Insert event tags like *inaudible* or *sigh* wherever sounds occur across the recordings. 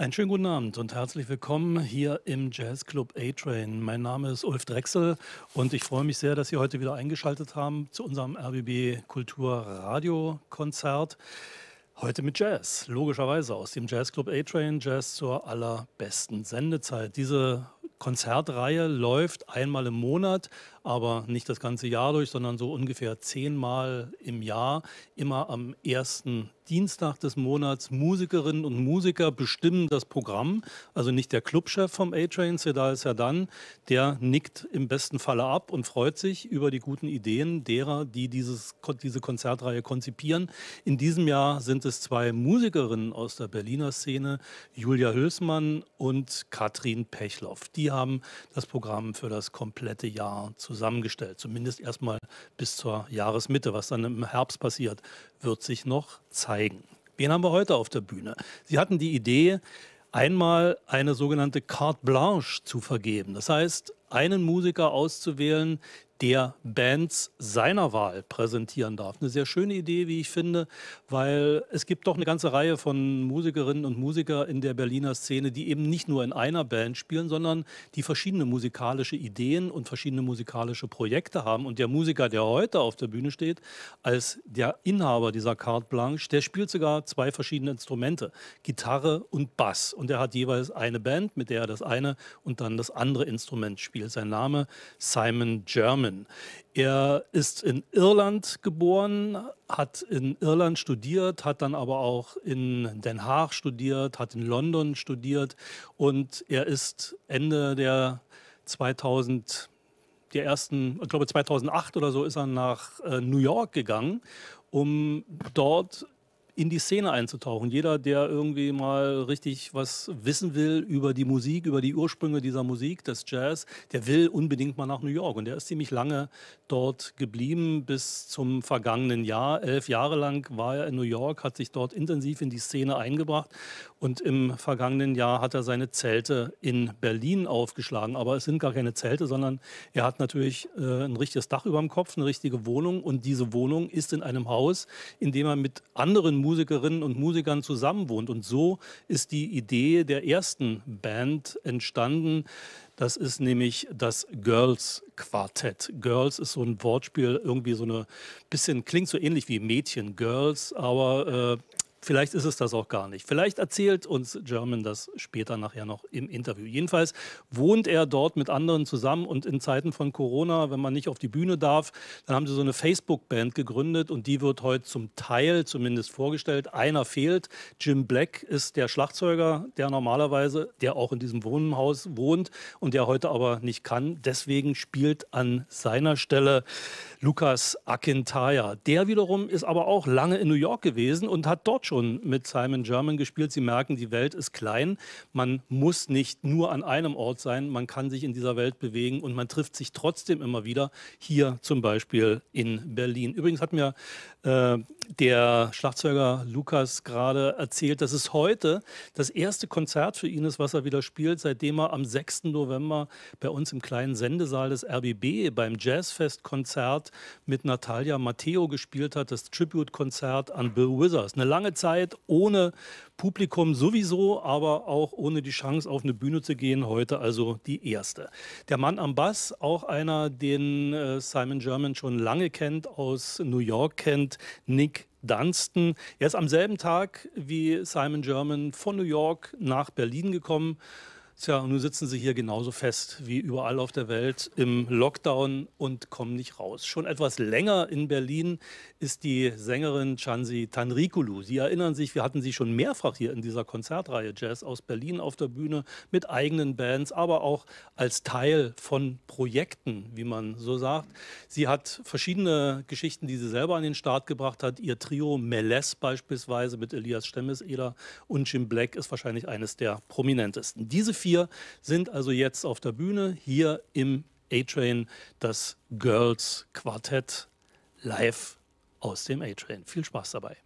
Einen schönen guten Abend und herzlich willkommen hier im Jazzclub A-Train. Mein Name ist Ulf Drechsel und ich freue mich sehr, dass Sie heute wieder eingeschaltet haben zu unserem RBB Kultur Radio Konzert. Heute mit Jazz, logischerweise aus dem Jazzclub A-Train, Jazz zur allerbesten Sendezeit. Diese Konzertreihe läuft einmal im Monat aber nicht das ganze Jahr durch, sondern so ungefähr zehnmal im Jahr, immer am ersten Dienstag des Monats. Musikerinnen und Musiker bestimmen das Programm, also nicht der Clubchef vom A-Train, Sedal Serdan, der nickt im besten Falle ab und freut sich über die guten Ideen derer, die dieses, diese Konzertreihe konzipieren. In diesem Jahr sind es zwei Musikerinnen aus der Berliner Szene, Julia Hülsmann und Katrin Pechloff. Die haben das Programm für das komplette Jahr zu zusammengestellt, zumindest erstmal bis zur Jahresmitte. Was dann im Herbst passiert, wird sich noch zeigen. Wen haben wir heute auf der Bühne? Sie hatten die Idee, einmal eine sogenannte Carte Blanche zu vergeben. Das heißt, einen Musiker auszuwählen, der Bands seiner Wahl präsentieren darf. Eine sehr schöne Idee, wie ich finde, weil es gibt doch eine ganze Reihe von Musikerinnen und Musikern in der Berliner Szene, die eben nicht nur in einer Band spielen, sondern die verschiedene musikalische Ideen und verschiedene musikalische Projekte haben. Und der Musiker, der heute auf der Bühne steht, als der Inhaber dieser Carte Blanche, der spielt sogar zwei verschiedene Instrumente, Gitarre und Bass. Und er hat jeweils eine Band, mit der er das eine und dann das andere Instrument spielt. Sein Name Simon German. Simon. Er ist in Irland geboren, hat in Irland studiert, hat dann aber auch in Den Haag studiert, hat in London studiert und er ist Ende der 2000 der ersten, ich glaube 2008 oder so ist er nach äh, New York gegangen, um dort in die Szene einzutauchen. Jeder, der irgendwie mal richtig was wissen will über die Musik, über die Ursprünge dieser Musik, des Jazz, der will unbedingt mal nach New York. Und der ist ziemlich lange dort geblieben bis zum vergangenen Jahr. Elf Jahre lang war er in New York, hat sich dort intensiv in die Szene eingebracht. Und im vergangenen Jahr hat er seine Zelte in Berlin aufgeschlagen. Aber es sind gar keine Zelte, sondern er hat natürlich äh, ein richtiges Dach über dem Kopf, eine richtige Wohnung. Und diese Wohnung ist in einem Haus, in dem er mit anderen Musikerinnen und Musikern zusammenwohnt. Und so ist die Idee der ersten Band entstanden. Das ist nämlich das Girls Quartett. Girls ist so ein Wortspiel, irgendwie so eine bisschen, klingt so ähnlich wie Mädchen, Girls, aber äh, Vielleicht ist es das auch gar nicht. Vielleicht erzählt uns German das später nachher noch im Interview. Jedenfalls wohnt er dort mit anderen zusammen und in Zeiten von Corona, wenn man nicht auf die Bühne darf, dann haben sie so eine Facebook-Band gegründet und die wird heute zum Teil zumindest vorgestellt. Einer fehlt. Jim Black ist der Schlagzeuger, der normalerweise, der auch in diesem Wohnhaus wohnt und der heute aber nicht kann. Deswegen spielt an seiner Stelle Lukas Akintaya. Der wiederum ist aber auch lange in New York gewesen und hat dort schon mit Simon German gespielt. Sie merken, die Welt ist klein. Man muss nicht nur an einem Ort sein. Man kann sich in dieser Welt bewegen und man trifft sich trotzdem immer wieder. Hier zum Beispiel in Berlin. Übrigens hat mir äh, der Schlagzeuger Lukas gerade erzählt, dass es heute das erste Konzert für ihn ist, was er wieder spielt, seitdem er am 6. November bei uns im kleinen Sendesaal des RBB beim Jazzfest-Konzert mit Natalia Matteo gespielt hat, das Tribute-Konzert an Bill Withers. Eine lange Zeit ohne Publikum sowieso, aber auch ohne die Chance auf eine Bühne zu gehen. Heute also die erste. Der Mann am Bass, auch einer, den äh, Simon German schon lange kennt, aus New York kennt, Nick Dunstan. Er ist am selben Tag wie Simon German von New York nach Berlin gekommen Tja, und nun sitzen sie hier genauso fest wie überall auf der Welt im Lockdown und kommen nicht raus. Schon etwas länger in Berlin ist die Sängerin Chansi Tanrikulu. Sie erinnern sich, wir hatten sie schon mehrfach hier in dieser Konzertreihe Jazz aus Berlin auf der Bühne mit eigenen Bands, aber auch als Teil von Projekten, wie man so sagt. Sie hat verschiedene Geschichten, die sie selber an den Start gebracht hat. Ihr Trio Meles beispielsweise mit Elias Stemmeseder und Jim Black ist wahrscheinlich eines der prominentesten. Diese vier vier sind also jetzt auf der Bühne hier im A-Train, das Girls Quartett live aus dem A-Train. Viel Spaß dabei.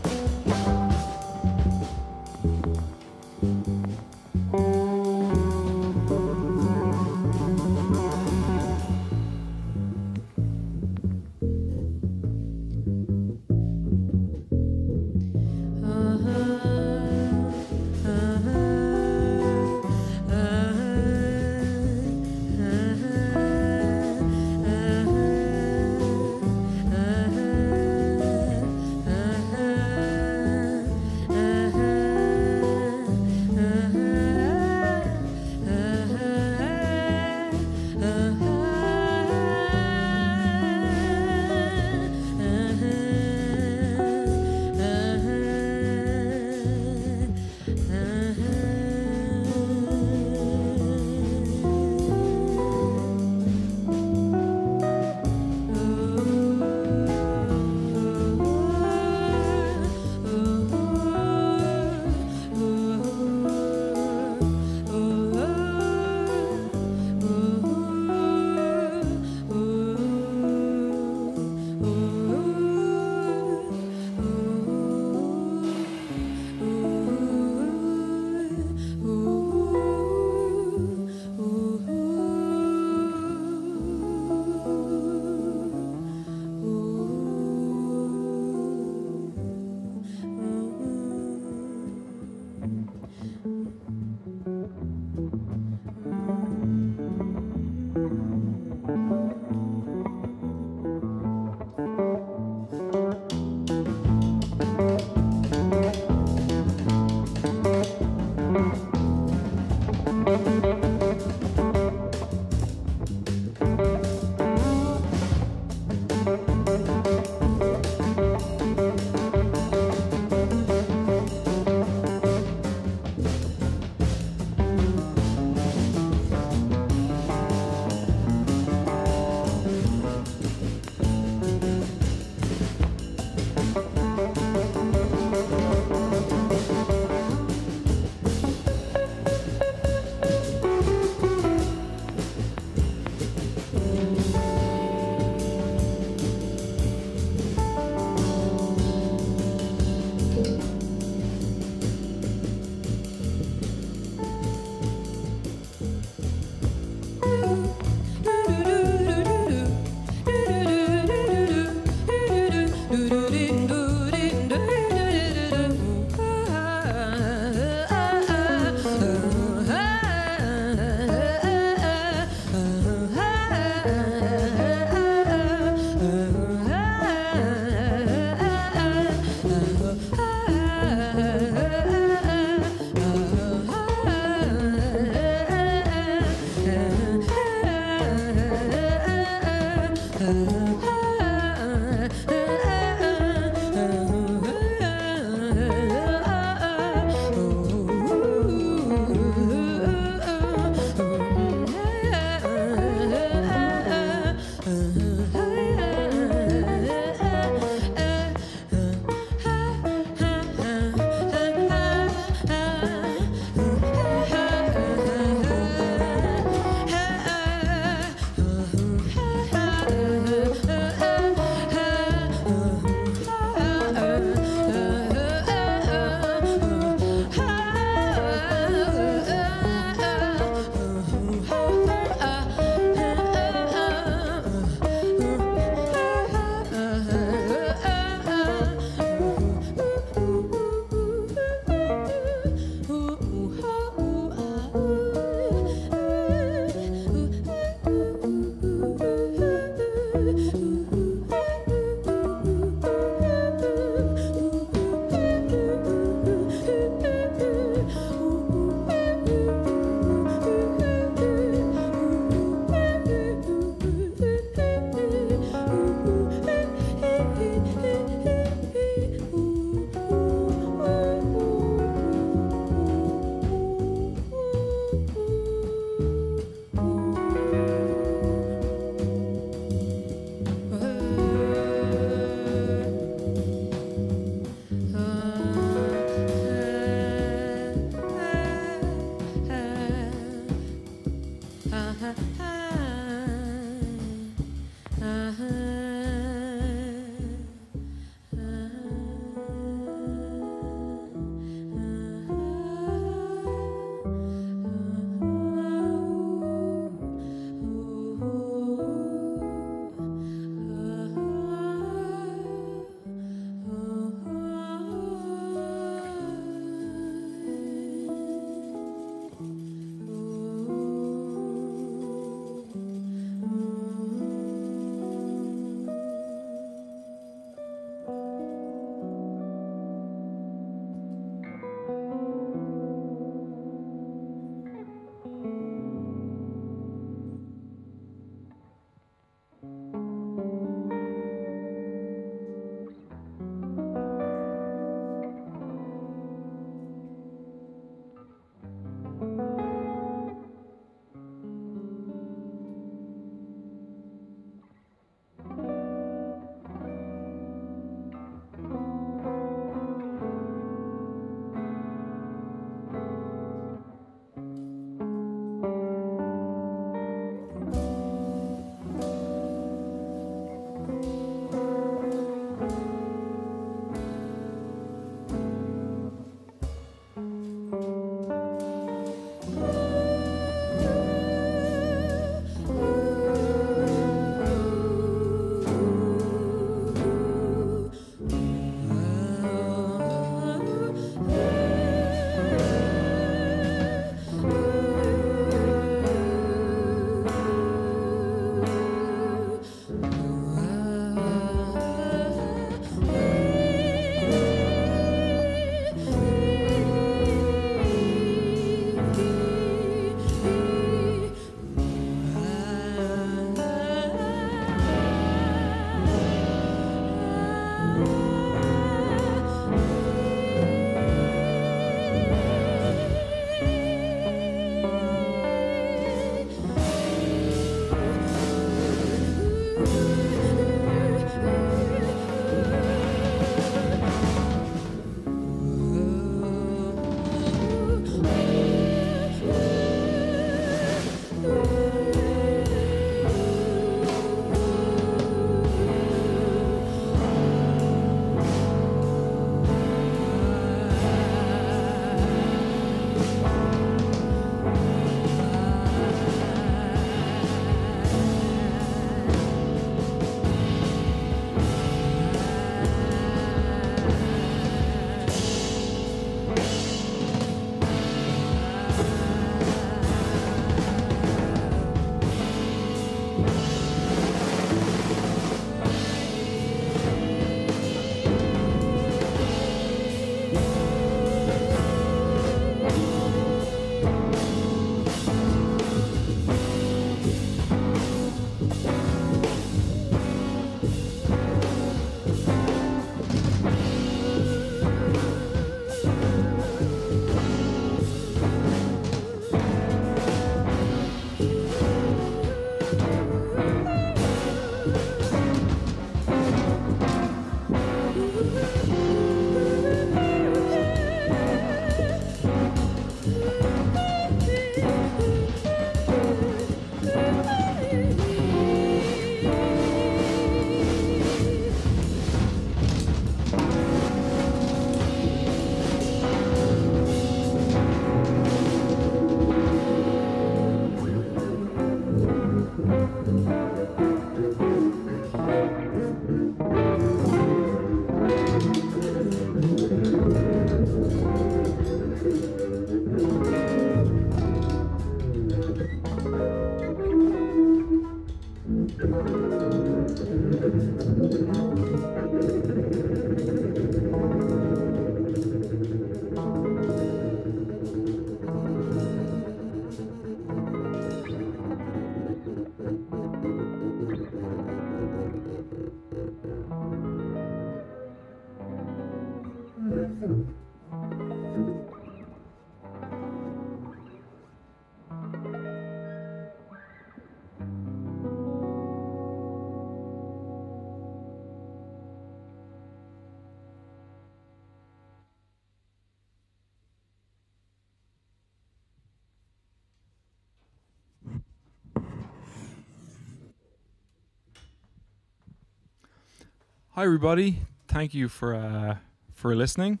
Hi, everybody. Thank you for uh, for listening,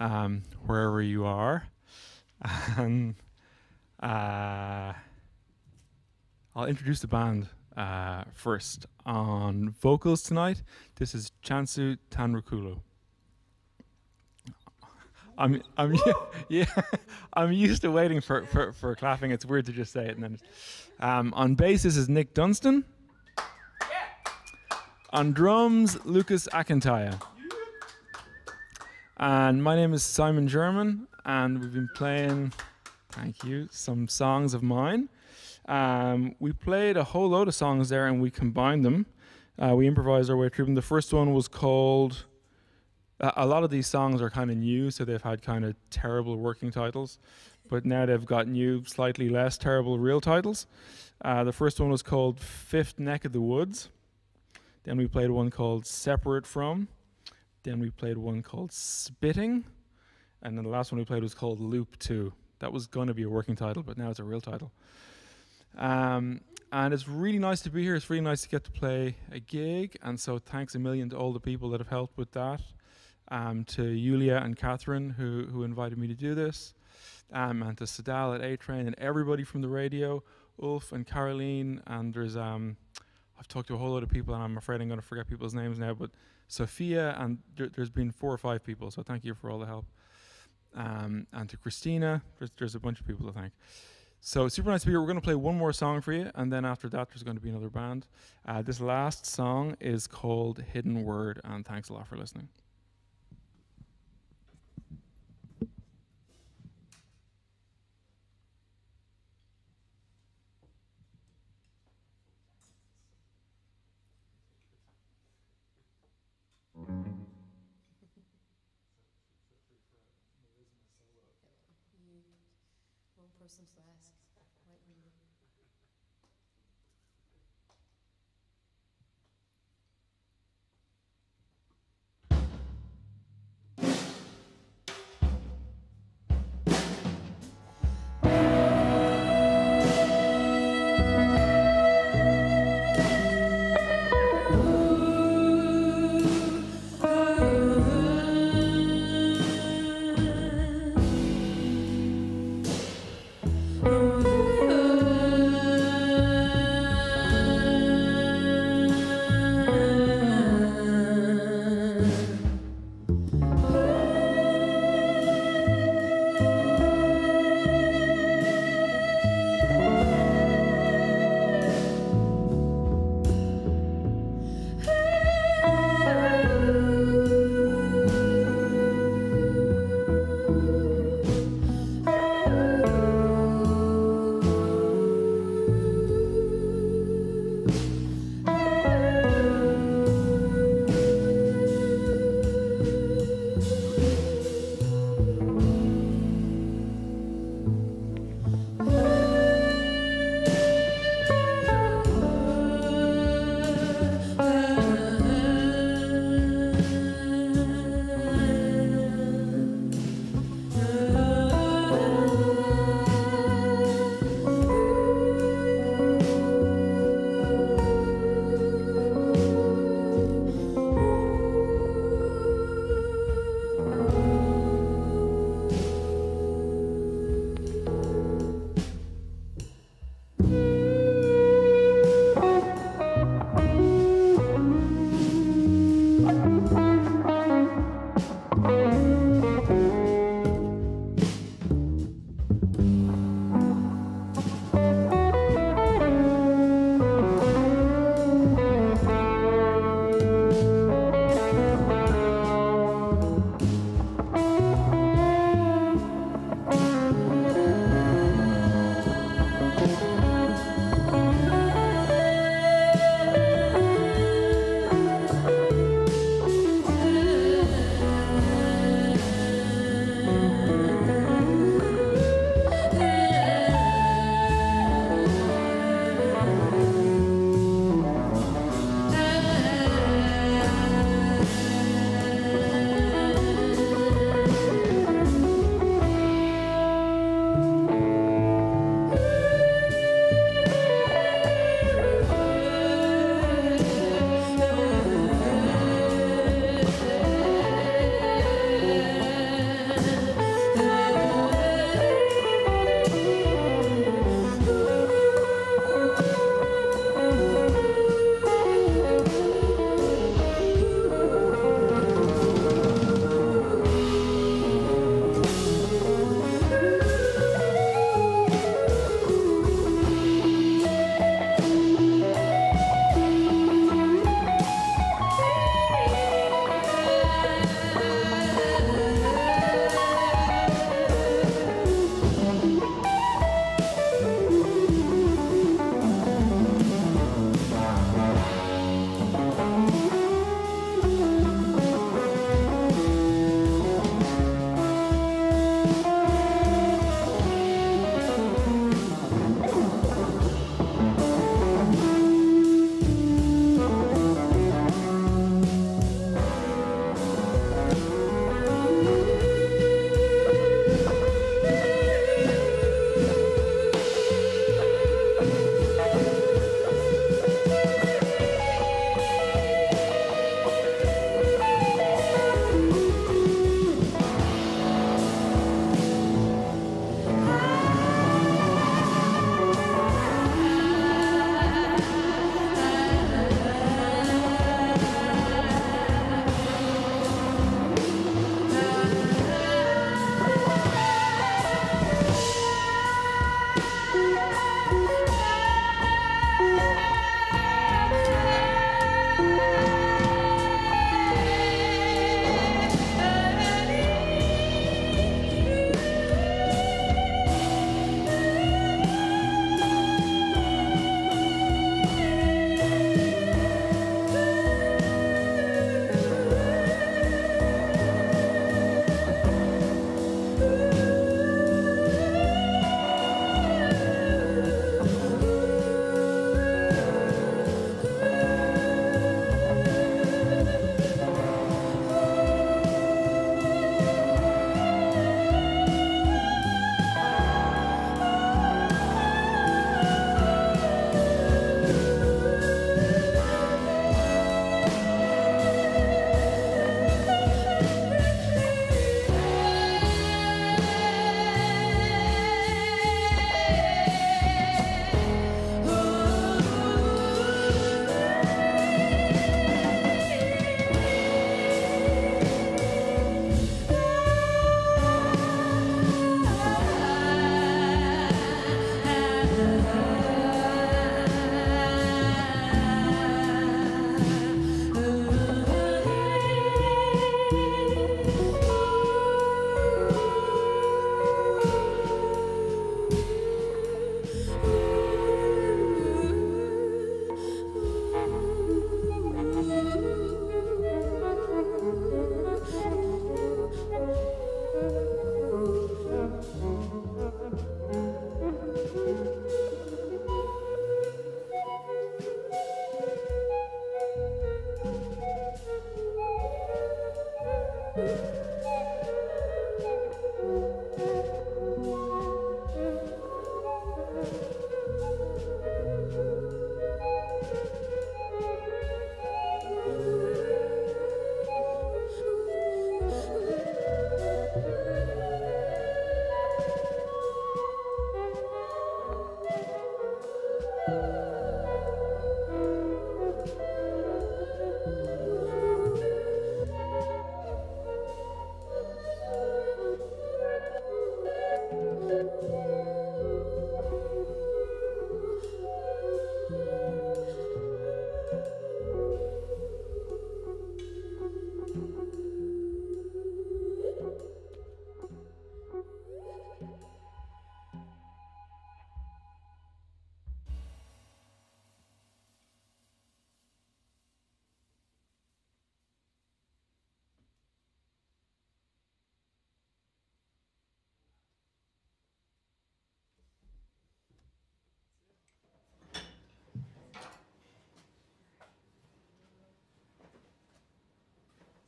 um, wherever you are. *laughs* And uh, I'll introduce the band uh, first. On vocals tonight, this is Chansu Tanrukulo. I'm I'm *laughs* yeah I'm used to waiting for, for, for clapping. It's weird to just say it and then. Um, on bass, this is Nick Dunstan. On drums, Lucas Akintaya. And my name is Simon German, and we've been playing, thank you, some songs of mine. Um, we played a whole load of songs there and we combined them. Uh, we improvised our way through them. The first one was called. Uh, a lot of these songs are kind of new, so they've had kind of terrible working titles, but now they've got new, slightly less terrible real titles. Uh, the first one was called Fifth Neck of the Woods. Then we played one called Separate From. Then we played one called Spitting. And then the last one we played was called Loop 2. That was going to be a working title, but now it's a real title. Um, and it's really nice to be here. It's really nice to get to play a gig. And so thanks a million to all the people that have helped with that. Um, to Julia and Catherine, who, who invited me to do this. Um, and to Sadal at A Train and everybody from the radio, Ulf and Caroline. And there's um, I've talked to a whole lot of people, and I'm afraid I'm going to forget people's names now. But Sophia, and there, has been four or five people, so thank you for all the help. Um, and to Christina, there's, there's a bunch of people to thank. So super nice to be here. We're going to play one more song for you, and then after that, there's going to be another band. Uh, this last song is called Hidden Word, and thanks a lot for listening.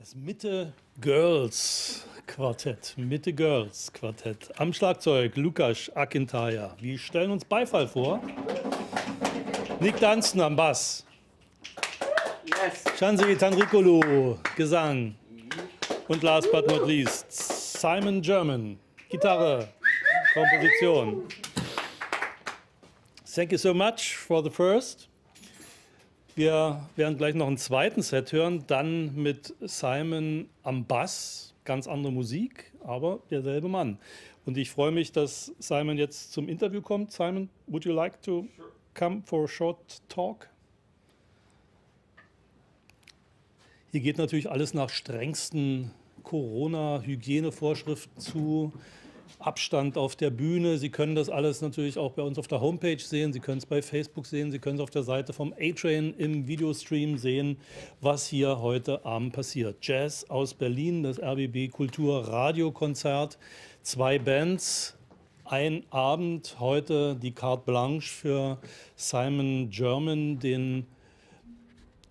Das Mitte Girls Quartett. Mitte Girls Quartett. Am Schlagzeug Lukas Akintaya. Wir stellen uns Beifall vor. Nick Dunstan am Bass. Yes. Shansi Tanrikolu, Gesang. Und last but not least, Simon German, Gitarre, Komposition. Thank you so much for the first. Wir werden gleich noch einen zweiten Set hören, dann mit Simon am Bass, ganz andere Musik, aber derselbe Mann. Und ich freue mich, dass Simon jetzt zum Interview kommt. Simon, would you like to come for a short talk? Hier geht natürlich alles nach strengsten Corona-Hygienevorschriften zu. Abstand auf der Bühne. Sie können das alles natürlich auch bei uns auf der Homepage sehen. Sie können es bei Facebook sehen. Sie können es auf der Seite vom A-Train im Videostream sehen, was hier heute Abend passiert. Jazz aus Berlin, das RBB Kultur Radiokonzert. Zwei Bands, ein Abend heute die Carte Blanche für Simon German, den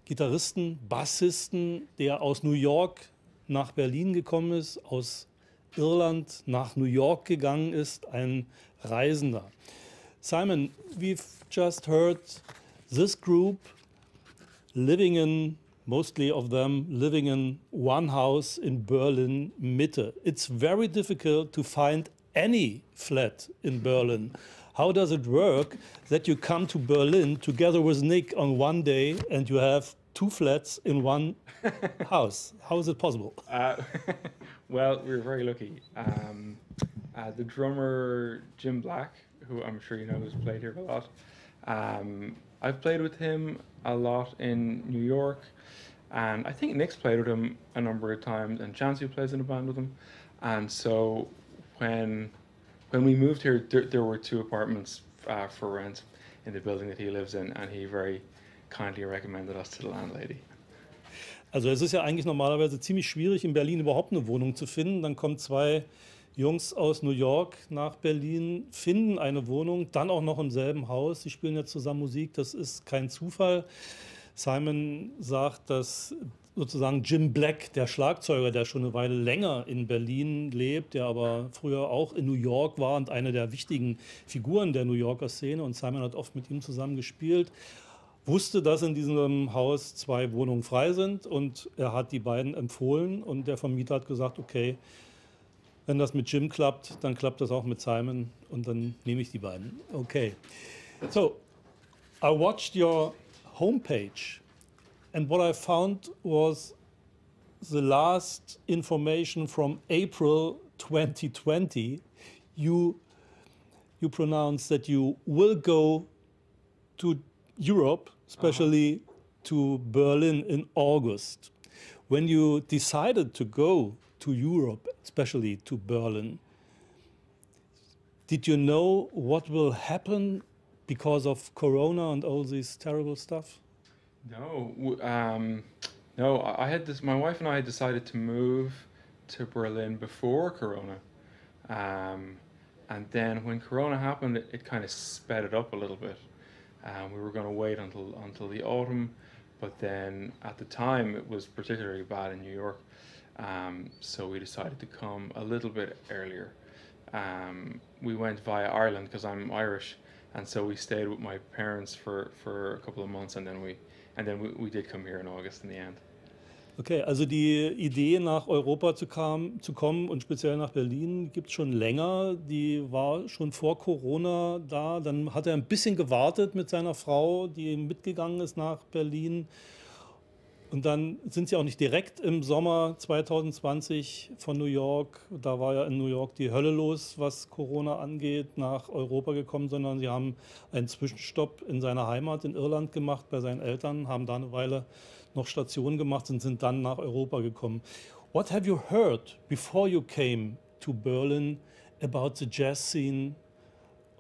Gitarristen, Bassisten, der aus New York nach Berlin gekommen ist, aus Irland nach New York gegangen ist, ein Reisender. Simon, we've just heard this group living in, mostly of them, living in one house in Berlin Mitte. It's very difficult to find any flat in Berlin. How does it work that you come to Berlin together with Nick on one day and you have two flats in one *laughs* house? How is it possible? Uh, *laughs* well, we were very lucky. Um, uh, the drummer Jim Black, who I'm sure you know has played here a lot. Um, I've played with him a lot in New York, and I think Nick's played with him a number of times, and Chancey plays in a band with him. And so when when we moved here, there, there were two apartments uh, for rent in the building that he lives in, and he very kindly recommended us to the landlady. Also es ist ja eigentlich normalerweise ziemlich schwierig, in Berlin überhaupt eine Wohnung zu finden. Dann kommen zwei Jungs aus New York nach Berlin, finden eine Wohnung, dann auch noch im selben Haus. Sie spielen ja zusammen Musik, das ist kein Zufall. Simon sagt, dass sozusagen Jim Black, der Schlagzeuger, der schon eine Weile länger in Berlin lebt, der aber früher auch in New York war und eine der wichtigen Figuren der New Yorker Szene und Simon hat oft mit ihm zusammen gespielt, wusste, dass in diesem Haus zwei Wohnungen frei sind und er hat die beiden empfohlen und der Vermieter hat gesagt, okay, wenn das mit Jim klappt, dann klappt das auch mit Simon und dann nehme ich die beiden. Okay. So, I watched your homepage and what I found was the last information from April 2020. You you pronounced that you will go to Europe, especially to Berlin in August. When you decided to go to Europe, especially to Berlin, did you know what will happen because of Corona and all this terrible stuff? No, um, no. I I had this. My wife and I had decided to move to Berlin before Corona, um, and then when Corona happened, it, it kind of sped it up a little bit. Um, we were going to wait until until the autumn, but then at the time it was particularly bad in New York, um, so we decided to come a little bit earlier. Um, we went via Ireland because I'm Irish, and so we stayed with my parents for, for a couple of months, and then we and then we, we did come here in August in the end. Okay, also die Idee nach Europa zu, kam, zu kommen und speziell nach Berlin gibt es schon länger. Die war schon vor Corona da. Dann hat er ein bisschen gewartet mit seiner Frau, die mitgegangen ist nach Berlin. Und dann sind sie auch nicht direkt im Sommer 2020 von New York, da war ja in New York die Hölle los, was Corona angeht, nach Europa gekommen, sondern sie haben einen Zwischenstopp in seiner Heimat in Irland gemacht bei seinen Eltern, haben da eine Weile noch Station gemacht und sind dann nach Europa gekommen. What have you heard before you came to Berlin about the jazz scene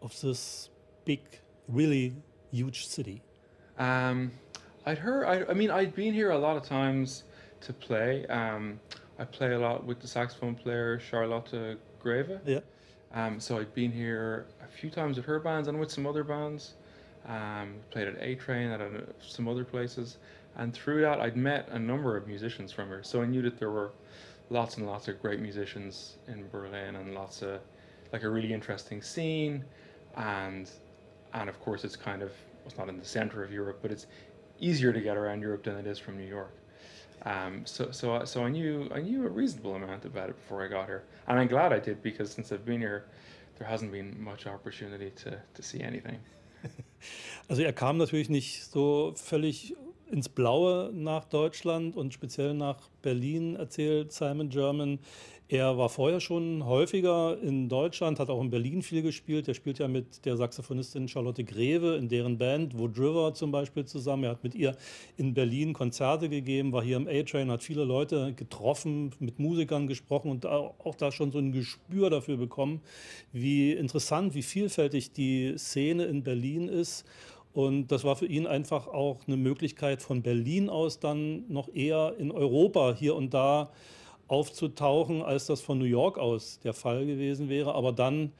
of this big, really huge city? Um, I'd heard. I, I mean, I'd been here a lot of times to play. Um, I play a lot with the saxophone player Charlotte Greve. Yeah. Um, so I'd been here a few times with her bands and with some other bands. Um, played at A Train and at uh, some other places. And through that, I'd met a number of musicians from here. So I knew that there were lots and lots of great musicians in Berlin and lots of like a really interesting scene. And and of course, it's kind of it's not in the center of Europe, but it's easier to get around Europe than it is from New York. Um, so so I- so I knew I knew a reasonable amount about it before I got here, and I'm glad I did because since I've been here, there hasn't been much opportunity to to see anything. *laughs* Also er kam natürlich nicht so völlig ins Blaue nach Deutschland und speziell nach Berlin, erzählt Simon German. Er war vorher schon häufiger in Deutschland, hat auch in Berlin viel gespielt. Er spielt ja mit der Saxophonistin Charlotte Greve in deren Band, Wood River zum Beispiel zusammen. Er hat mit ihr in Berlin Konzerte gegeben, war hier im A-Train, hat viele Leute getroffen, mit Musikern gesprochen und auch da schon so ein Gespür dafür bekommen, wie interessant, wie vielfältig die Szene in Berlin ist. Und das war für ihn einfach auch eine Möglichkeit, von Berlin aus dann noch eher in Europa hier und da aufzutauchen, als das von New York aus der Fall gewesen wäre. Aber dann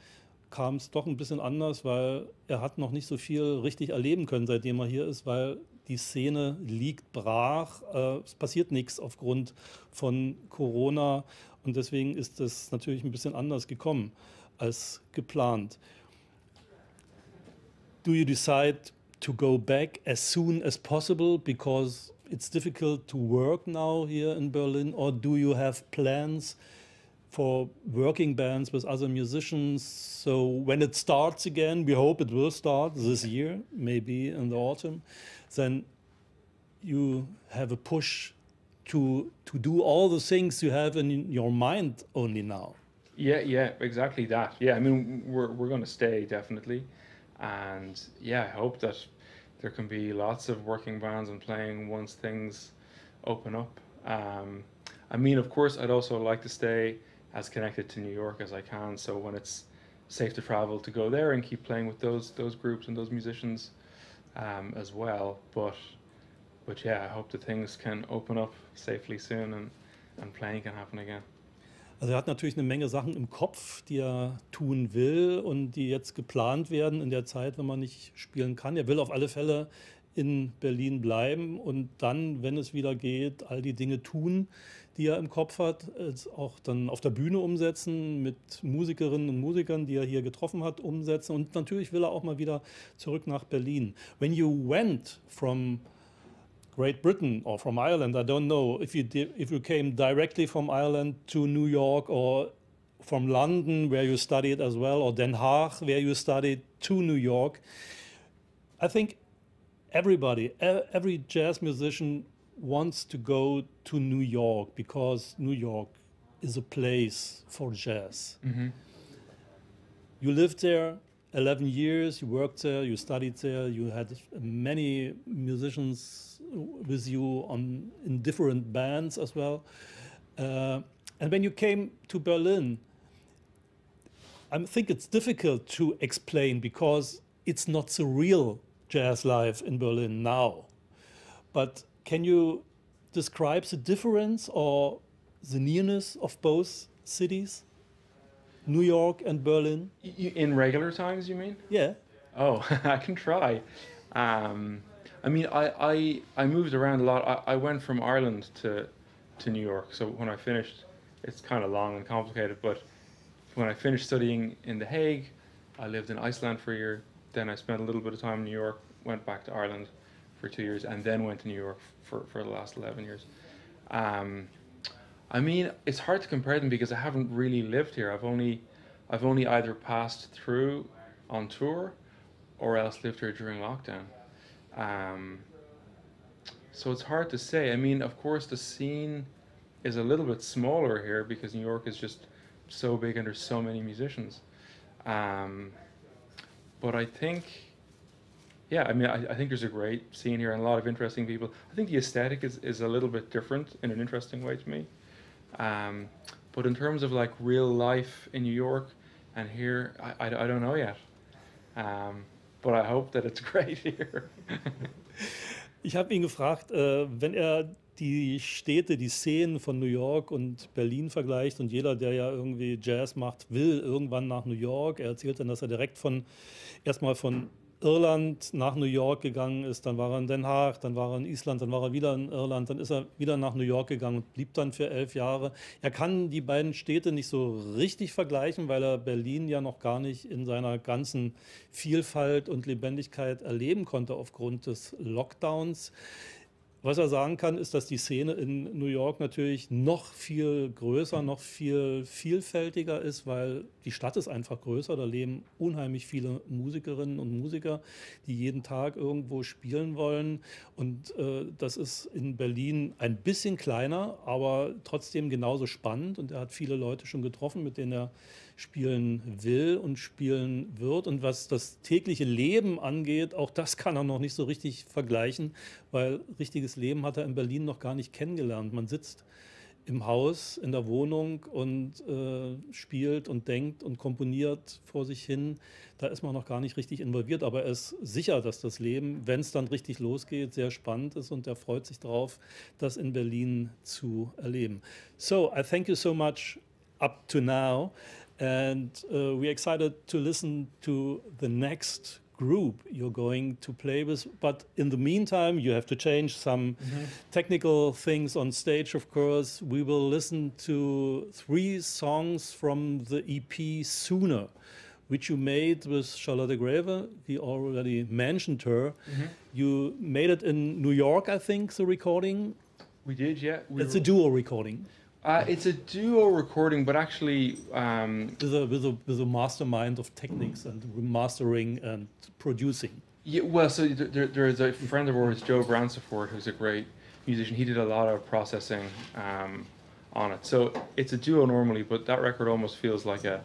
kam es doch ein bisschen anders, weil er hat noch nicht so viel richtig erleben können, seitdem er hier ist, weil die Szene liegt brach. Äh, es passiert nichts aufgrund von Corona. Und deswegen ist es natürlich ein bisschen anders gekommen als geplant. do you decide to go back as soon as possible because it's difficult to work now here in Berlin, or do you have plans for working bands with other musicians? So when it starts again, we hope it will start this year, maybe in the autumn, then you have a push to to do all the things you have in your mind only now. Yeah, yeah, exactly that. Yeah, I mean, we're we're going to stay definitely, and yeah, I hope that there can be lots of working bands and playing once things open up. Um, I mean, of course, I'd also like to stay as connected to New York as I can. So when it's safe to travel, to go there and keep playing with those those groups and those musicians um, as well. But but yeah, I hope that things can open up safely soon and and playing can happen again. Also er hat natürlich eine Menge Sachen im Kopf, die er tun will und die jetzt geplant werden in der Zeit, wenn man nicht spielen kann. Er will auf alle Fälle in Berlin bleiben und dann, wenn es wieder geht, all die Dinge tun, die er im Kopf hat, auch dann auf der Bühne umsetzen, mit Musikerinnen und Musikern, die er hier getroffen hat, umsetzen. Und natürlich will er auch mal wieder zurück nach Berlin. When you went from Great Britain or from Ireland. I don't know if you if you came directly from Ireland to New York or from London where you studied as well or Den Haag where you studied to New York. I think everybody, every jazz musician wants to go to New York because New York is a place for jazz. Mm-hmm. You lived there 11 years, you worked there, you studied there, you had many musicians with you on, in different bands as well. Uh, and when you came to Berlin, I think it's difficult to explain because it's not the real jazz life in Berlin now. But can you describe the difference or the nearness of both cities, New York and Berlin? In regular times, you mean? Yeah. Oh, *laughs* I can try. Um, I mean, I, I, I moved around a lot. I, I went from Ireland to, to New York. So when I finished, it's kind of long and complicated, but when I finished studying in The Hague, I lived in Iceland for a year. Then I spent a little bit of time in New York, went back to Ireland for two years, and then went to New York for, for the last 11 years. Um, I mean, it's hard to compare them because I haven't really lived here. I've only, I've only either passed through on tour, or else lived here during lockdown. Um, so it's hard to say. I mean, of course, the scene is a little bit smaller here because New York is just so big and there's so many musicians. Um, but I think, yeah, I mean, I, I think there's a great scene here and a lot of interesting people. I think the aesthetic is, is a little bit different in an interesting way to me. Um, but in terms of like real life in New York and here, I, I, I don't know yet. Um, but I hope that it's *laughs* great here. *laughs* Ich habe ihn gefragt, äh, wenn er die Städte, die Szenen von New York und Berlin vergleicht und jeder, der ja irgendwie Jazz macht, will irgendwann nach New York. Er erzählt dann, dass er direkt von erstmal von Irland nach New York gegangen ist, dann war er in Den Haag, dann war er in Island, dann war er wieder in Irland, dann ist er wieder nach New York gegangen und blieb dann für elf Jahre. Er kann die beiden Städte nicht so richtig vergleichen, weil er Berlin ja noch gar nicht in seiner ganzen Vielfalt und Lebendigkeit erleben konnte aufgrund des Lockdowns. Was er sagen kann, ist, dass die Szene in New York natürlich noch viel größer, noch viel vielfältiger ist, weil die Stadt ist einfach größer. Da leben unheimlich viele Musikerinnen und Musiker, die jeden Tag irgendwo spielen wollen. Und äh, das ist in Berlin ein bisschen kleiner, aber trotzdem genauso spannend. Und er hat viele Leute schon getroffen, mit denen er spielen will und spielen wird. Und was das tägliche Leben angeht, auch das *laughs* kann er noch nicht so richtig vergleichen, weil richtiges Leben hat er in Berlin noch gar nicht kennengelernt. Man sitzt im Haus, in der Wohnung und äh, spielt und denkt und komponiert vor sich hin. Da ist man noch gar nicht richtig involviert, aber er ist sicher, dass das Leben, wenn es dann richtig losgeht, sehr spannend ist und er freut sich darauf, das in Berlin zu erleben. So, I thank you so much up to now. And uh, we're excited to listen to the next group you're going to play with. But in the meantime, you have to change some Mm-hmm. technical things on stage, of course. We will listen to three songs from the EP Sooner, which you made with Charlotte Greve. We already mentioned her. Mm-hmm. You made it in New York, I think, the recording. We did, yeah. We It's were- a duo recording Uh, it's a duo recording, but actually, um, with a, with, a, with a mastermind of techniques and mastering and producing. yeah, well, so there, there's a friend of ours, Joe Bransford, who's a great musician. He did a lot of processing um, on it. So it's a duo normally, but that record almost feels like a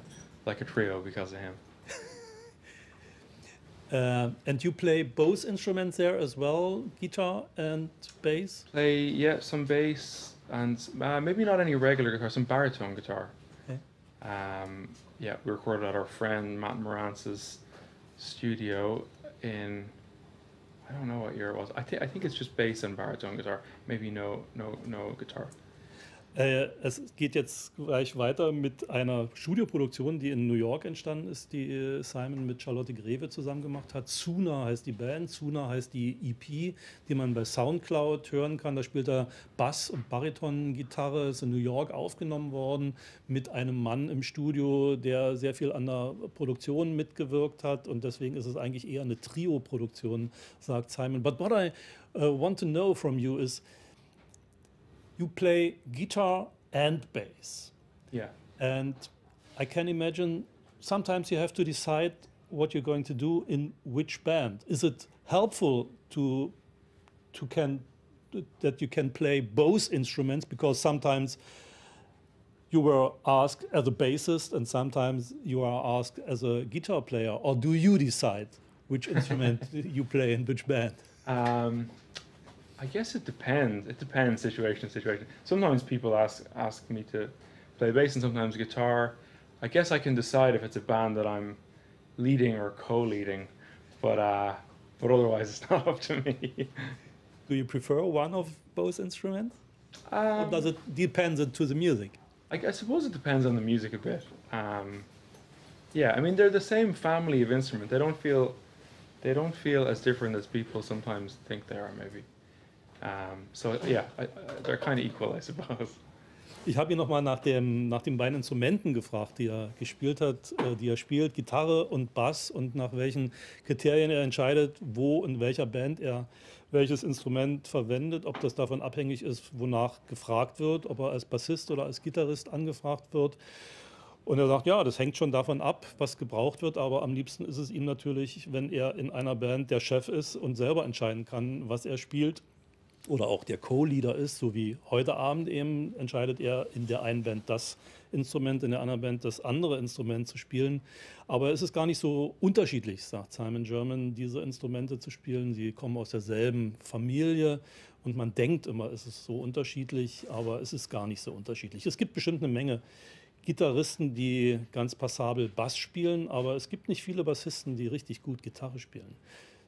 like a trio because of him. *laughs* Uh, and you play both instruments there as well, guitar and bass. Play, yeah, some bass and uh, maybe not any regular guitar, some baritone guitar. Okay. Um, yeah, we recorded at our friend Matt Morance's studio in I don't know what year it was. I think I think it's just bass and baritone guitar. Maybe no no no guitar. Äh, es geht jetzt gleich weiter mit einer Studioproduktion, die in New York entstanden ist, die äh, Simon mit Charlotte Greve zusammen gemacht hat. Suna heißt die Band, Suna heißt die EP, die man bei Soundcloud hören kann. Da spielt er Bass und Bariton-Gitarre, ist in New York aufgenommen worden mit einem Mann im Studio, der sehr viel an der Produktion mitgewirkt hat und deswegen ist es eigentlich eher eine Trio-Produktion, sagt Simon. But what I uh, want to know from you is, you play guitar and bass. Yeah. And I can imagine sometimes you have to decide what you're going to do in which band. Is it helpful to to can that you can play both instruments because sometimes you were asked as a bassist and sometimes you are asked as a guitar player or do you decide which instrument *laughs* you play in which band? Um, I guess it depends. It depends situation to situation. Sometimes people ask ask me to play bass and sometimes guitar. I guess I can decide if it's a band that I'm leading or co-leading, but uh, but otherwise it's *laughs* not up to me. Do you prefer one of both instruments? Or Um, does it depend to the music? I, I suppose it depends on the music a bit. Um, yeah, I mean they're the same family of instrument. They don't feel they don't feel as different as people sometimes think they are. Maybe. Um, so yeah, I, I, they're kind of equal, I suppose. Ich habe ihn nochmal nach, nach den beiden Instrumenten gefragt, die er gespielt hat, äh, die er spielt, Gitarre und Bass und nach welchen Kriterien er entscheidet, wo in welcher Band er welches Instrument verwendet, ob das davon abhängig ist, wonach gefragt wird, ob er als Bassist oder als Gitarrist angefragt wird. Und er sagt, ja, das hängt schon davon ab, was gebraucht wird, aber am liebsten ist es ihm natürlich, wenn er in einer Band der Chef ist und selber entscheiden kann, was er spielt oder auch der Co-Leader ist, so wie heute Abend eben, entscheidet er in der einen Band das Instrument, in der anderen Band das andere Instrument zu spielen. Aber es ist gar nicht so unterschiedlich, sagt Simon German, diese Instrumente zu spielen. Sie kommen aus derselben Familie und man denkt immer, es ist so unterschiedlich, aber es ist gar nicht so unterschiedlich. Es gibt bestimmt eine Menge Gitarristen, die ganz passabel Bass spielen, aber es gibt nicht viele Bassisten, die richtig gut Gitarre spielen.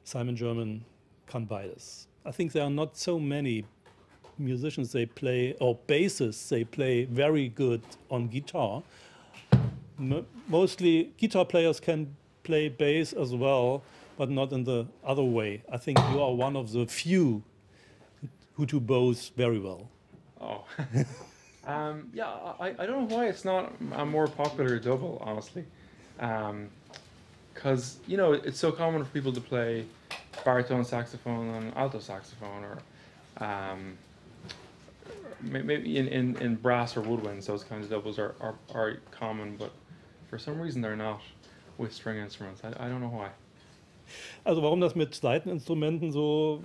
Simon German kann beides. I think there are not so many musicians they play or bassists they play very good on guitar. M mostly guitar players can play bass as well, but not in the other way. I think you are one of the few who do both very well. Oh. *laughs* um, yeah, I, I don't know why it's not a more popular double, honestly. Because, you know, it's so common for people to play baritone saxophone and alto saxophone or um, may- maybe in, in, in brass or woodwinds, those kinds of doubles are, are, are common, but for some reason they're not with string instruments. I, I don't know why. Also warum das mit Saiteninstrumenten so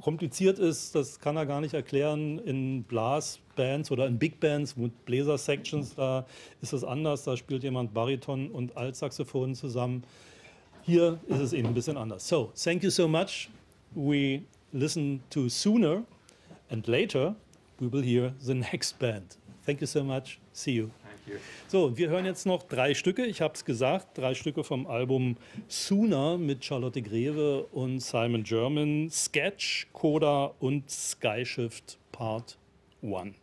kompliziert ist, das kann er gar nicht erklären. In Blasbands oder in Big Bands mit Bläser-Sections, da ist es anders. Da spielt jemand Bariton und Altsaxophon zusammen. Hier ist es eben ein bisschen anders. So, thank you so much. We listen to Sooner and later we will hear the next band. Thank you so much. See you. Thank you. So, und wir hören jetzt noch drei Stücke. Ich habe es gesagt, drei Stücke vom Album Sooner mit Charlotte Greve und Simon German, Sketch, Coda und Skyshift Part 1.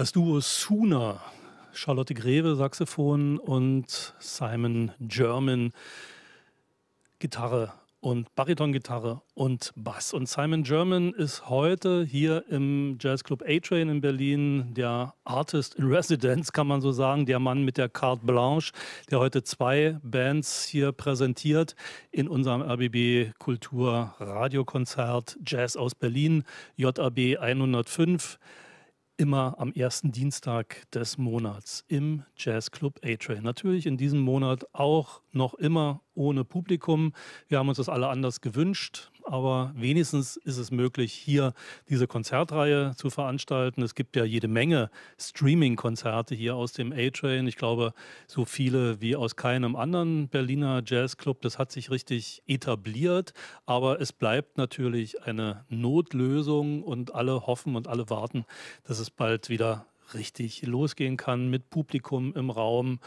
Das Duo Suna, Charlotte Greve Saxophon und Simon German Gitarre und Baritongitarre und Bass. Und Simon German ist heute hier im Jazzclub A-Train in Berlin der Artist in Residence, kann man so sagen, der Mann mit der Carte Blanche, der heute zwei Bands hier präsentiert in unserem RBB Kultur Radiokonzert Jazz aus Berlin, JAB 105 immer am ersten Dienstag des Monats im Jazzclub A-Train. Natürlich in diesem Monat auch noch immer ohne Publikum. Wir haben uns das alle anders gewünscht, aber wenigstens ist es möglich, hier diese Konzertreihe zu veranstalten. Es gibt ja jede Menge Streaming-Konzerte hier aus dem A-Train. Ich glaube, so viele wie aus keinem anderen Berliner Jazzclub. Das hat sich richtig etabliert, aber es bleibt natürlich eine Notlösung und alle hoffen und alle warten, dass es bald wieder richtig losgehen kann mit Publikum im Raum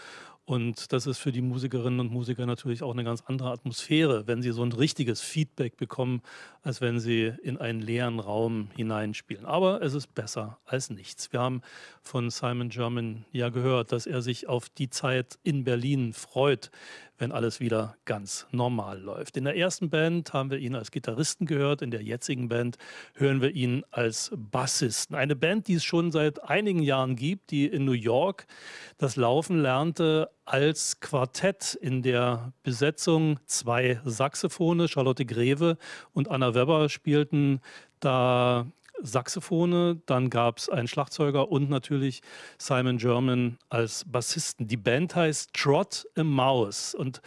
und das ist für die Musikerinnen und Musiker natürlich auch eine ganz andere Atmosphäre, wenn sie so ein richtiges Feedback bekommen, als wenn sie in einen leeren Raum hineinspielen. Aber es ist besser als nichts. Wir haben von Simon German ja gehört, dass er sich auf die Zeit in Berlin freut, wenn alles wieder ganz normal läuft. In der ersten Band haben wir ihn als Gitarristen gehört, in der jetzigen Band hören wir ihn als Bassisten. Eine Band, die es schon seit einigen Jahren gibt, die in New York das Laufen lernte als Quartett in der Besetzung zwei Saxophone, Charlotte Greve und Anna Weber spielten da Saxophone, dann gab es einen Schlagzeuger und natürlich Simon German als Bassisten. Die Band heißt Trot a Mouse und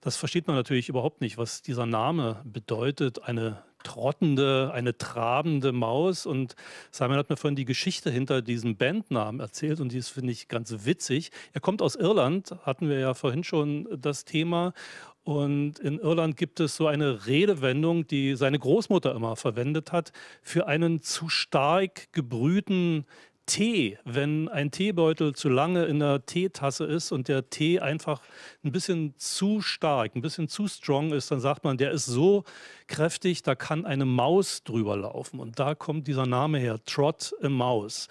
das versteht man natürlich überhaupt nicht, was dieser Name bedeutet. Eine trottende, eine trabende Maus. Und Simon hat mir vorhin die Geschichte hinter diesem Bandnamen erzählt und die ist, finde ich, ganz witzig. Er kommt aus Irland, hatten wir ja vorhin schon das Thema. Und in Irland gibt es so eine Redewendung, die seine Großmutter immer verwendet hat, für einen zu stark gebrühten Tee, wenn ein Teebeutel zu lange in der Teetasse ist und der Tee einfach ein bisschen zu stark, ein bisschen zu strong ist, dann sagt man, der ist so kräftig, da kann eine Maus drüber laufen. Und da kommt dieser Name her, Trot a Maus.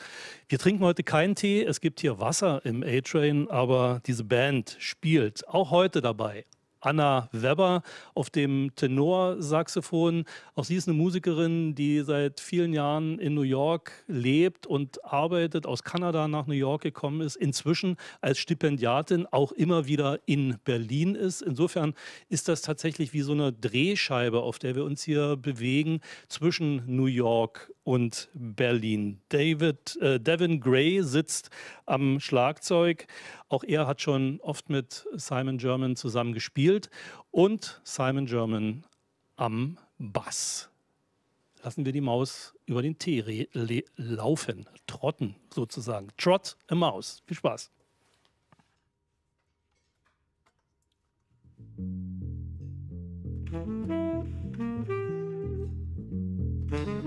Wir trinken heute keinen Tee, es gibt hier Wasser im A-Train, aber diese Band spielt auch heute dabei Anna Weber auf dem Tenorsaxophon. Auch sie ist eine Musikerin, die seit vielen Jahren in New York lebt und arbeitet, aus Kanada nach New York gekommen ist, inzwischen als Stipendiatin auch immer wieder in Berlin ist. Insofern ist das tatsächlich wie so eine Drehscheibe, auf der wir uns hier bewegen zwischen New York und Berlin. David, äh, Devin Gray sitzt am Schlagzeug. Auch er hat schon oft mit Simon German zusammen gespielt und Simon German am Bass. Lassen wir die Maus über den Tee laufen, trotten sozusagen. Trot a Maus. Viel Spaß. Thank you.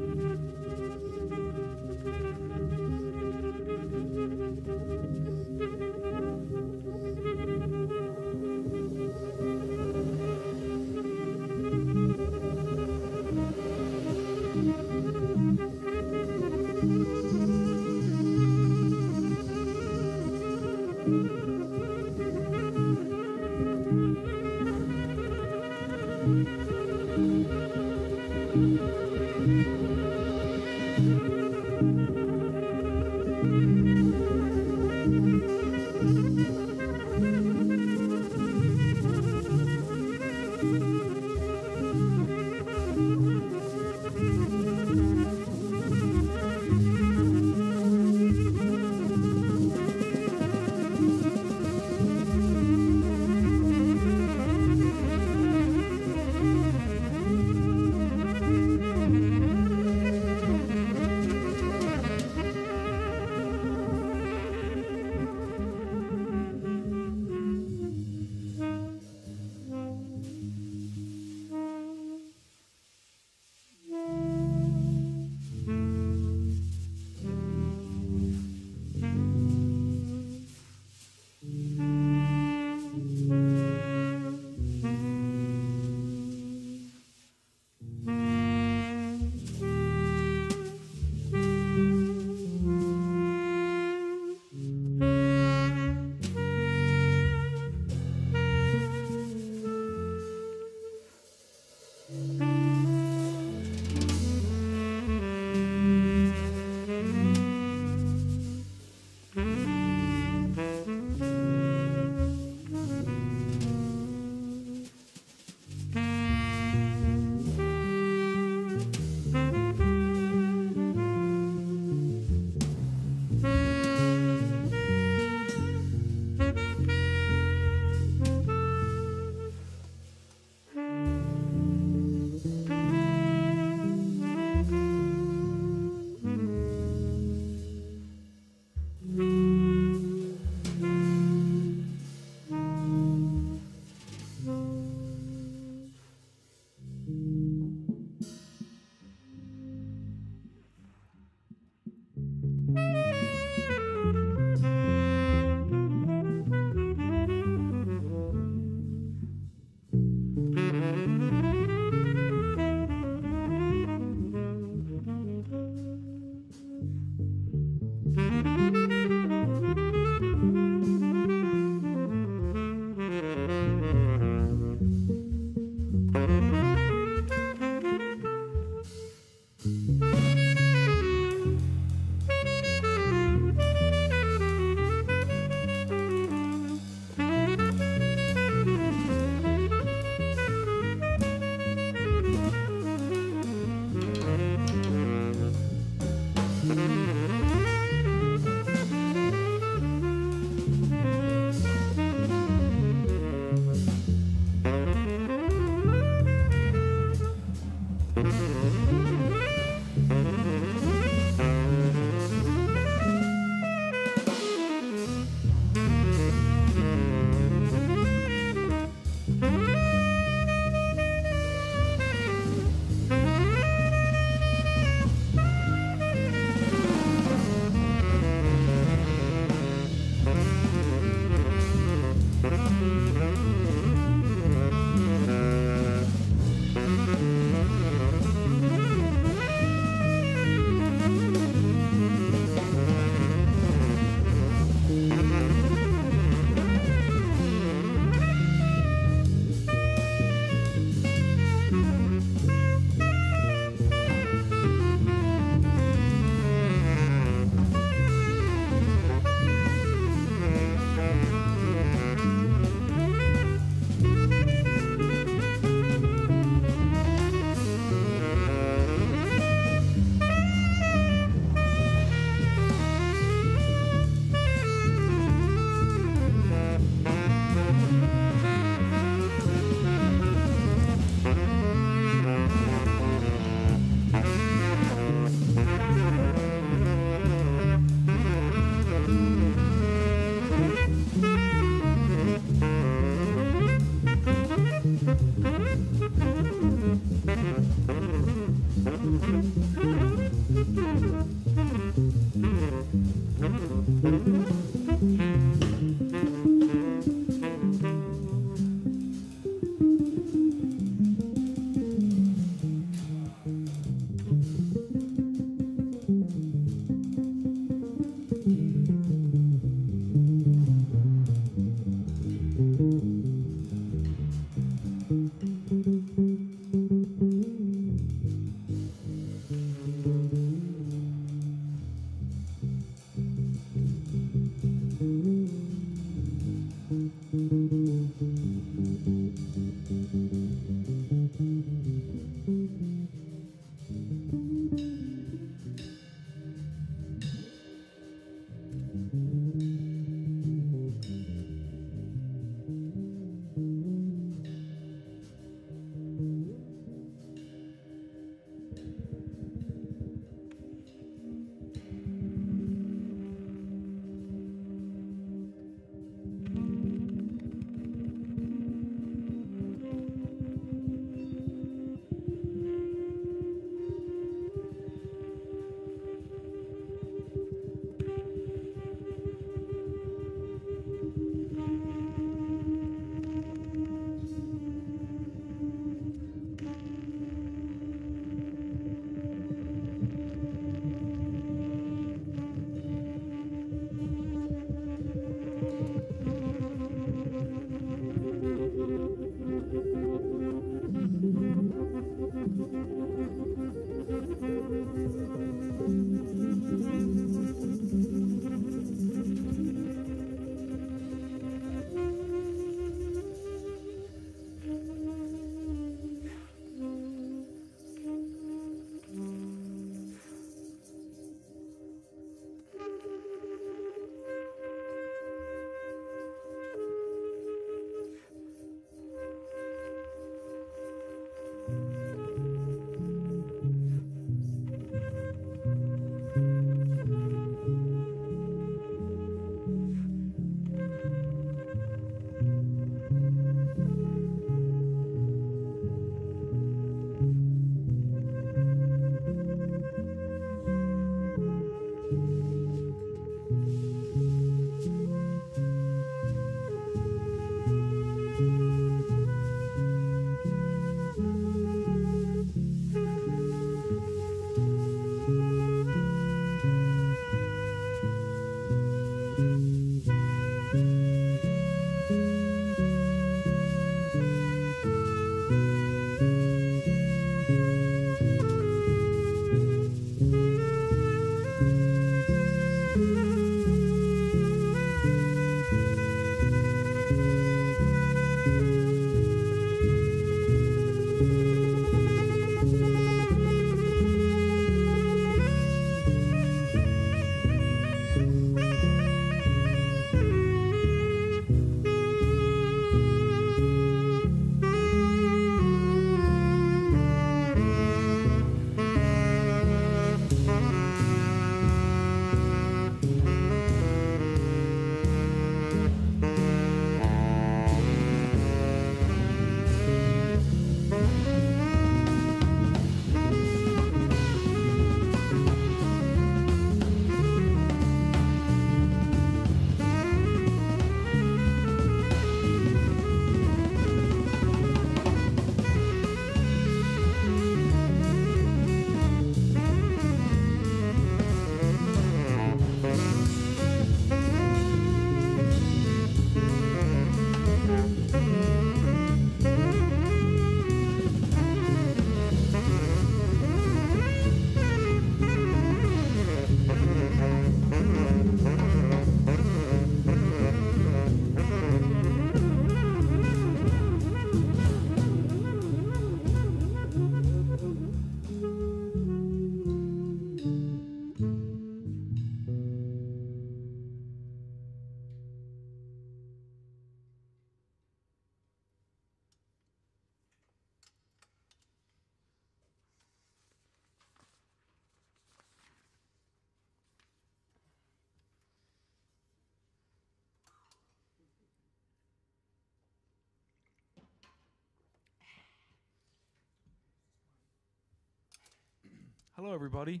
Hello, everybody.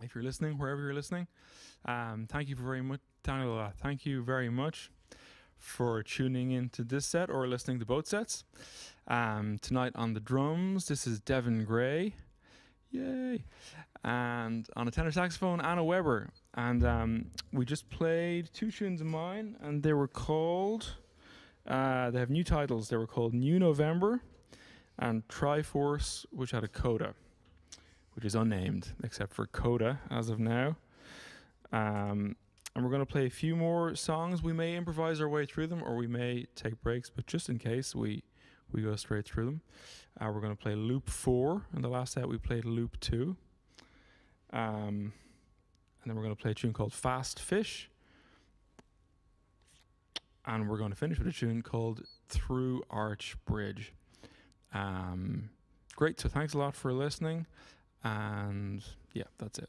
If you're listening, wherever you're listening, um, thank you for very much. Thank you very much for tuning into this set or listening to both sets. Um, tonight on the drums, this is Devin Gray. Yay! And on a tenor saxophone, Anna Weber. And um, we just played two tunes of mine, and they were called. Uh, they have new titles. They were called New November and Triforce, which had a coda, which is unnamed except for coda as of now. Um, and we're going to play a few more songs. We may improvise our way through them, or we may take breaks. But just in case, we we go straight through them. Uh, we're going to play loop four. In the last set, we played loop two. Um, and then we're going to play a tune called Fast Fish. And we're going to finish with a tune called Through Arch Bridge. Um, great. So thanks a lot for listening. And yeah, that's it.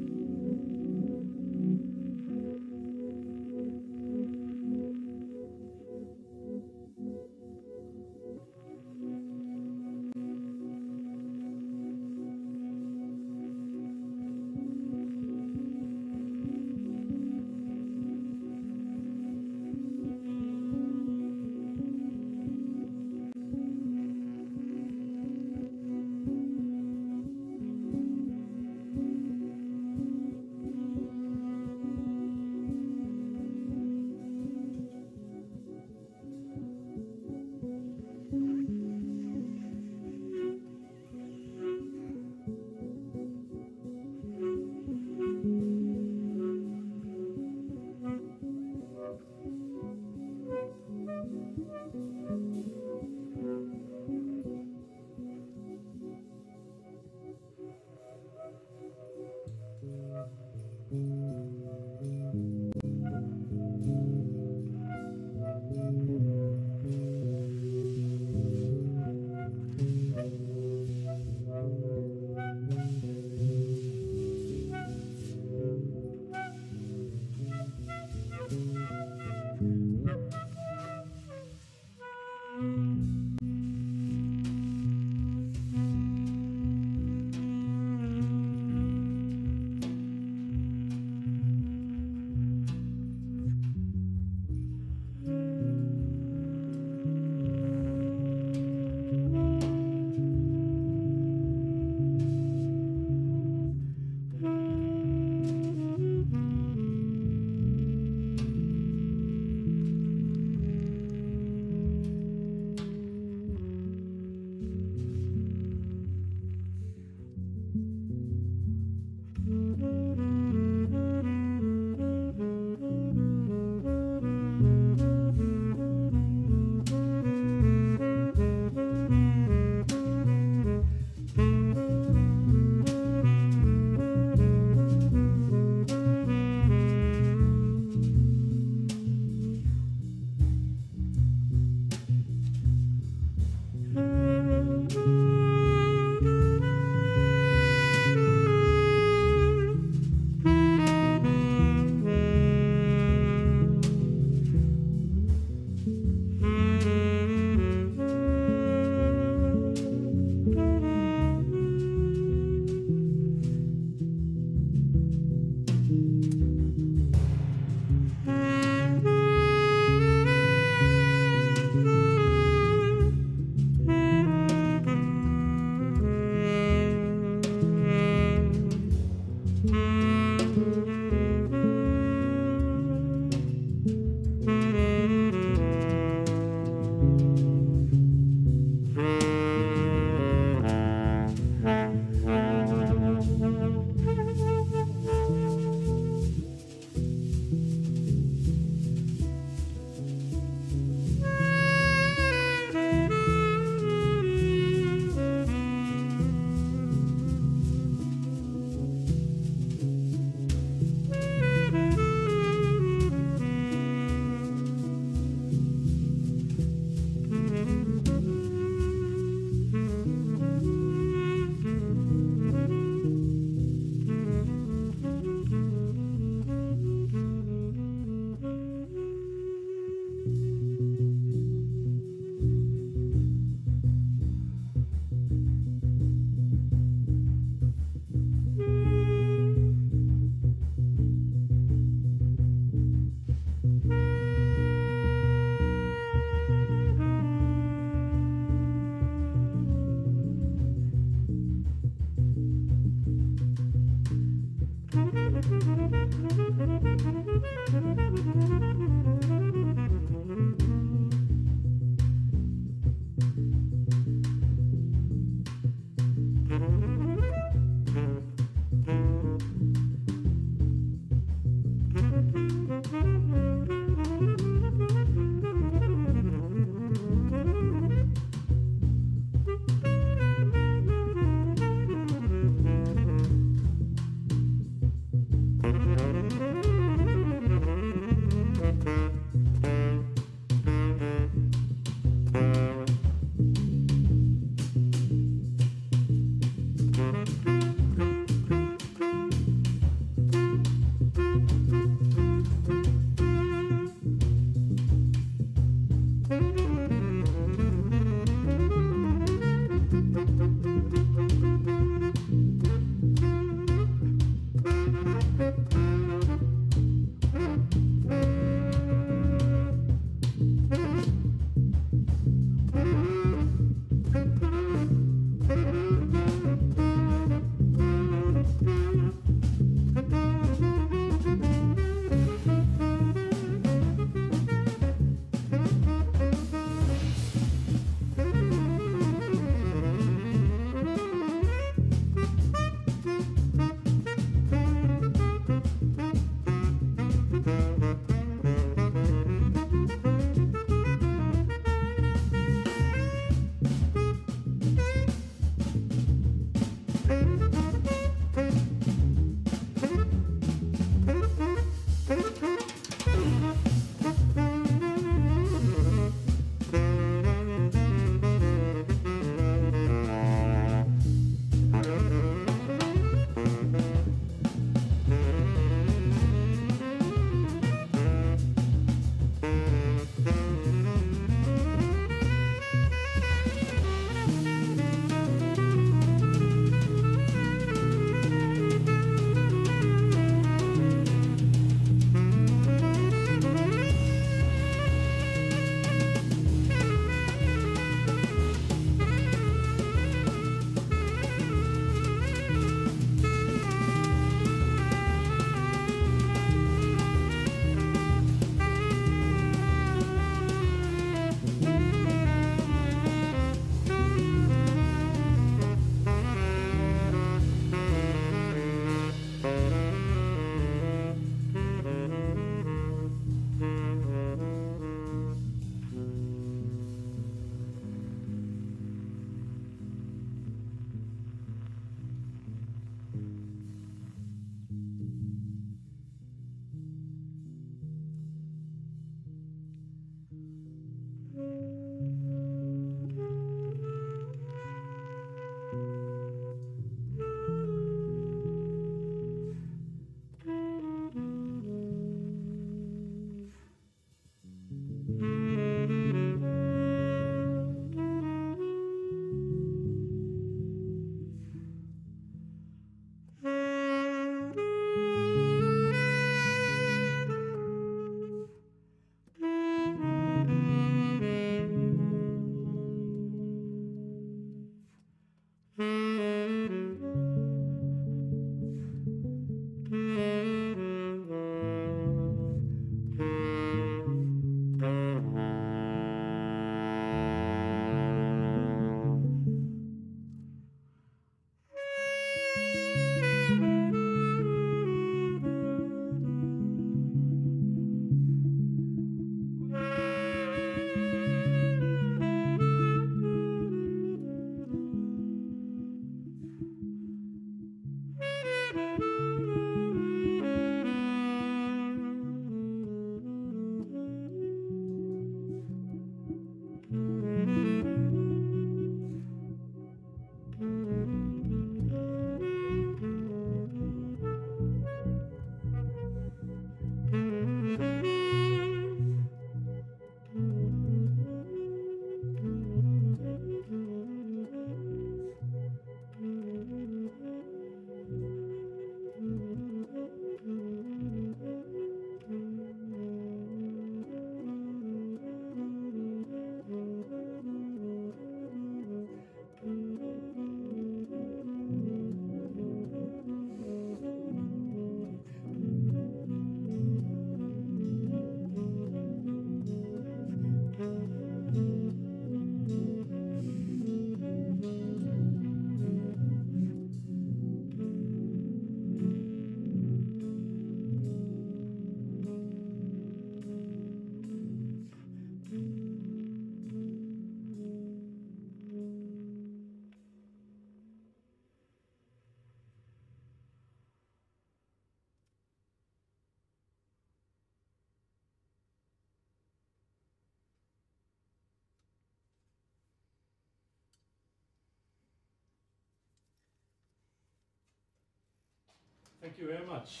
Thank you very much.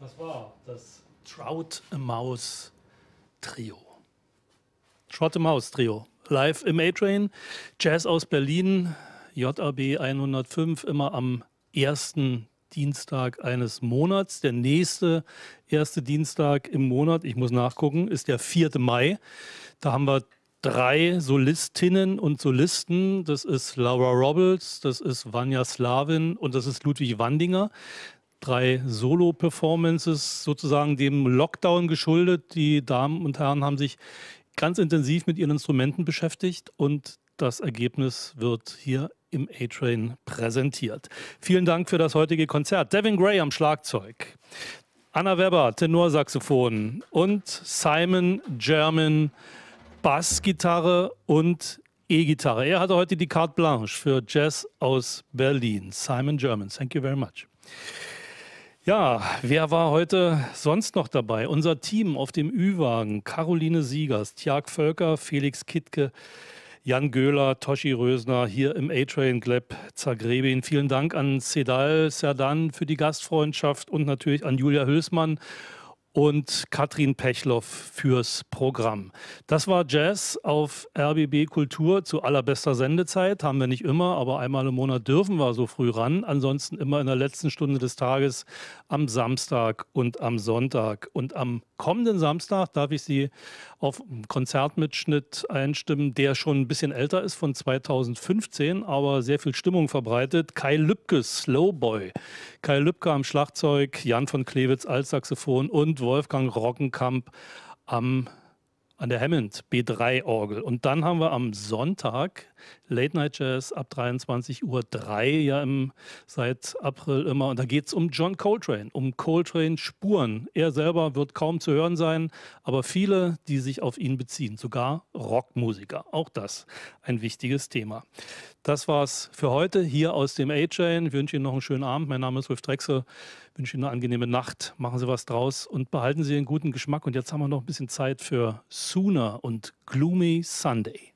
Das war das Trout a Mouse Trio. Trout a Mouse Trio. Live im A-Train. Jazz aus Berlin. JAB 105 immer am ersten Dienstag eines Monats. Der nächste erste Dienstag im Monat, ich muss nachgucken, ist der 4. Mai. Da haben wir drei Solistinnen und Solisten. Das ist Laura Robles, das ist Vanya Slavin und das ist Ludwig Wandinger. Drei Solo-Performances sozusagen dem Lockdown geschuldet. Die Damen und Herren haben sich ganz intensiv mit ihren Instrumenten beschäftigt und das Ergebnis wird hier im A-Train präsentiert. Vielen Dank für das heutige Konzert. Devin Gray am Schlagzeug, Anna Weber Tenorsaxophon und Simon German Bassgitarre und E-Gitarre. Er hatte heute die Carte Blanche für Jazz aus Berlin. Simon German, thank you very much. Ja, wer war heute sonst noch dabei? Unser Team auf dem Ü-Wagen, Caroline Siegers, Tjag Völker, Felix Kittke, Jan Göhler, Toshi Rösner hier im A-Train Gleb Zagrebin. Vielen Dank an Sedal Serdan für die Gastfreundschaft und natürlich an Julia Hülsmann und Katrin Pechloff fürs Programm. Das war Jazz auf RBB Kultur zu allerbester Sendezeit. Haben wir nicht immer, aber einmal im Monat dürfen wir so früh ran. Ansonsten immer in der letzten Stunde des Tages am Samstag und am Sonntag. Und am kommenden Samstag darf ich Sie auf einen Konzertmitschnitt einstimmen, der schon ein bisschen älter ist, von 2015, aber sehr viel Stimmung verbreitet. Kai Lübke, Slowboy. Kai Lübke am Schlagzeug, Jan von Klewitz als Saxophon und Wolfgang Rockenkamp am an der Hammond B3-Orgel. Und dann haben wir am Sonntag Late Night Jazz ab 23 Uhr 3, ja im, seit April immer. Und da geht es um John Coltrane, um Coltrane Spuren. Er selber wird kaum zu hören sein, aber viele, die sich auf ihn beziehen, sogar Rockmusiker. Auch das ein wichtiges Thema. Das war's für heute hier aus dem A-Chain. Ich wünsche Ihnen noch einen schönen Abend. Mein Name ist Wolf Drechsel. Wünsche Ihnen eine angenehme Nacht. Machen Sie was draus und behalten Sie einen guten Geschmack. Und jetzt haben wir noch ein bisschen Zeit für Sooner und Gloomy Sunday.